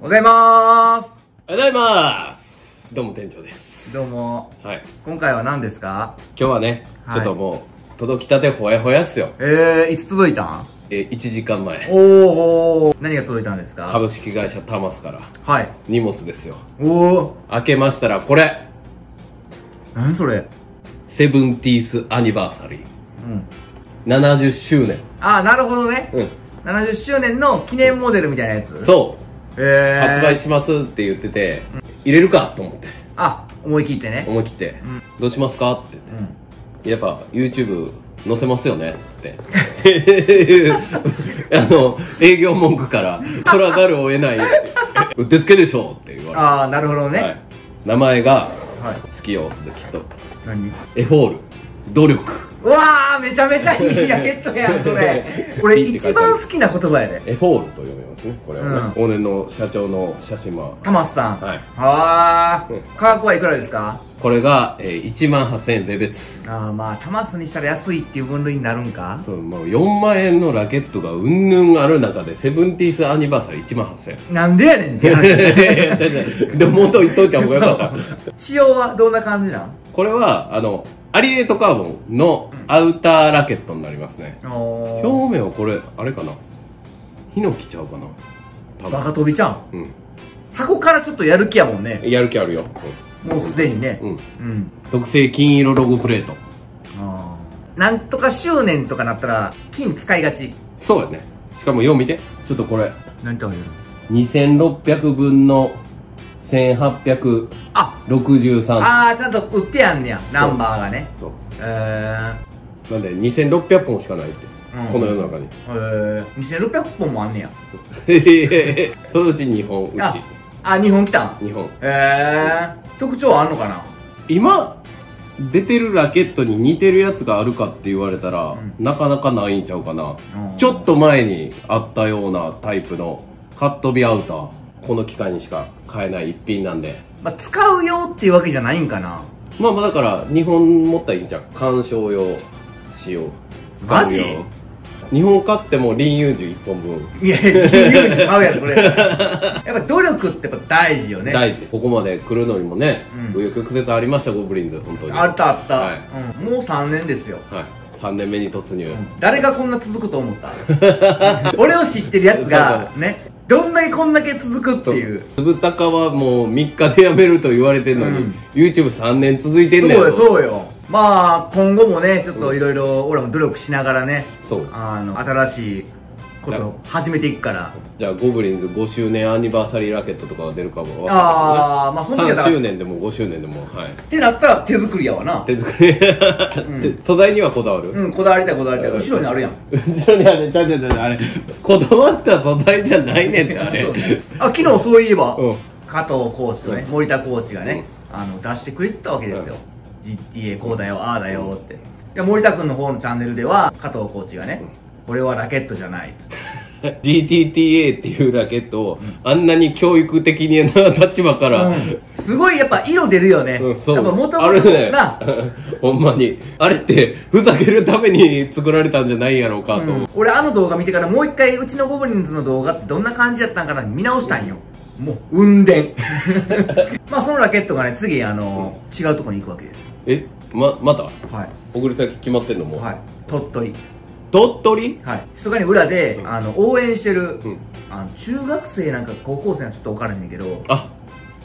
おはようございます。おはようございます。どうも店長です。どうも。はい。今回は何ですか？今日はね、はい。ちょっともう届きたてほやほやっすよ。えー、いつ届いたん？えー、1時間前。おーおー。何が届いたんですか？株式会社タマスから。はい。荷物ですよ。おお開けましたらこれ。何それ？セブンティースアニバーサリー。うん。70周年。あなるほどね、うん。70周年の記念モデルみたいなやつ？うそう、えー、発売しますって言ってて、入れるかと思って。あ思い切ってね。思い切って、うん。どうしますかって言っうん。てやっぱ YouTube 載せますよねっつって。あの営業文句から取らざるを得ないうってつけでしょって言われて。ああなるほどね、はい、名前がはい。好きよきっと。何？エフォール。努力うわーめちゃめちゃいいラケットやんそれ。これ一番好きな言葉やで。エフォールと読みますねこれはね、うん。往年の社長の写真はタマスさん。はい。はーうん価格はいくらですか？これが、えー、1万8000円税別。ああまあタマスにしたら安いっていう分類になるんか。そうもう4万円のラケットがうんぬんある中で seventieth anniversary 1万8000円。なんでやねんって話。でも元言っといた方がよかった。仕様はどんな感じなん？これはあのアリエイトカーボンのアウターラケットになりますね、おー表面はこれあれかな？ヒノキちゃうかな？多バカ飛びちゃんうん。箱からちょっとやる気やもんね。やる気あるよ、もうすでにね。うん、うん。特製金色ロゴプレート。あー。なんとか執念とかなったら金使いがち。そうやね。しかもよう見て。ちょっとこれ。何てあげる？2600分の1863あ。あーちゃんと売ってやんねや。ナンバーがね。そう。えなんで2600本しかないって、うん。この世の中に。ー、えー、2600本もあんねや。そのうち2本うち。ああ日本来たん？2本。えー、特徴あんのかな？今出てるラケットに似てるやつがあるかって言われたら、うなかなかないんちゃうかな、うん。ちょっと前にあったようなタイプのカットビアウターこの機械にしか買えない一品なんで。まあ、使うよっていうわけじゃないんかな。まあまあだから日本持ったらいいんじゃん鑑賞用使用使うマジ？用日本買っても林油樹1本分。いやいや金融に買うやんそれ。やっぱ努力ってやっぱ大事よね。大事。ここまで来るのにもねうん。紆余曲折ありましたゴブリンズ。本当に。あったあった、はい。うん、もう3年ですよ。はい。3年目に突入、誰がこんな続くと思った？俺を知ってるやつが ねどんだけこんだけ続くっていう。つぶたかはもう3日で辞めると言われてんのに、うん。YouTube3 年続いてそうんだよよそうよ。まあ今後もねちょっといろいろ俺も努力しながらねそう。あの新しいことを始めていくから。じゃあゴブリンズ5周年アニバーサリーラケットとかが出るかも。ああまあその時はだ3から周年でも5周年でもはいってなったら手作りやわな。手作り、素材にはこだわる、うんこだわりたいこだわりたい。後ろにあるやん。後ろにあれちゃうちゃうちゃうあれ。こだわった素材じゃないねんってあれ。あ昨日そういえば、うん。加藤コーチとね、森田コーチがね、あの出してくれてたわけですよ、GTA こうだよああだよって、で森田君の方のチャンネルでは加藤コーチがね、これはラケットじゃない。GTTA っていうラケットをあんなに教育的な立場から、うん。すごいやっぱ色出るよね、うんそう。やっぱもともとあれねな、ほんまに。あれってふざけるために作られたんじゃないやろうかと、うん。俺あの動画見てからもう一回うちのゴブリンズの動画ってどんな感じだったんかな見直したんよ。もう運転。まあそのラケットがね次あの、違うところに行くわけです。よえままた？はい。送り先決まってんのもう、はい。鳥取鳥取はい。密かに裏で、うん。あの応援してる、うん。あの中学生なんか高校生はちょっと分からへんねんけどあ。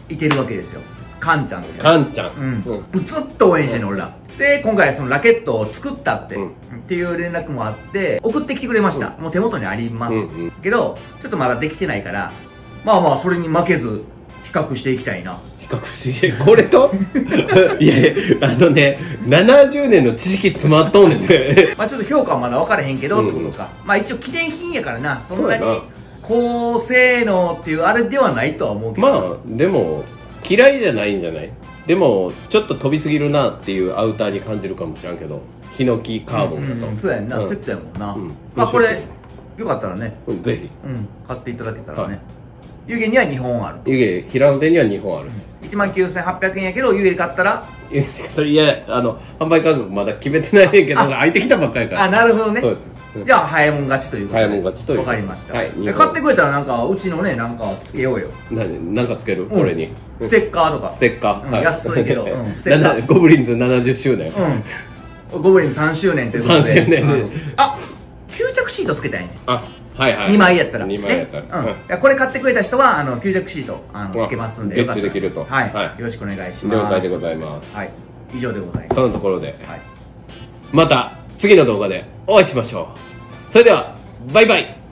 いてるわけですよ。カンちゃんっていうカンちゃん。うん、ずっと応援してんの、俺ら。で今回そのラケットを作ったって、うん。っていう連絡もあって送ってきてくれました、もう手元にあります、うんうん。けどちょっとまだできてないからまあまあそれに負けず比較していきたいな比較してこれと？いやいやあのね70年の知識詰まっとんねんね まあちょっと評価はまだ分からへんけど、うん。ってことか。まあ一応記念品やからなそんなに高性能っていうあれではないとは思うけど。まあでも嫌いじゃないんじゃない？でもちょっと飛びすぎるなっていうアウターに感じるかもしらんけど。ヒノキカーボンだと、うんうんそうやんな、うん。セットやもんな、うん。まあこれよかったらね。うんぜひ。うん。買っていただけたらはね湯気には2本ある湯気平野店には2本あるし、1万9800円やけど湯気買ったら？いやあの販売価格まだ決めてないねんけどあ。空いてきたばっかりやから。あなるほどね。じゃあ早いもん勝ちということで。早いもん勝ちというわかりました、はいえ買ってくれたらなんかうちのねなんかつけようよ。ななんかつける？うん。これに。ステッカーとか。ステッカー、うん安いけど。うんステッカー。ななゴブリンズ70周年、うん。ゴブリン3周年ということで。3周年。でうんあ吸着シートつけたいねあはいはい。2枚やったら。2枚やったら、ね。うん。これ買ってくれた人はあの吸着シートあのつけますんで。ゲッチュできると。はい、はい。よろしくお願いします。了解でございます、はい。以上でございます。そのところで。はい。また次の動画でお会いしましょう。それではバイバイ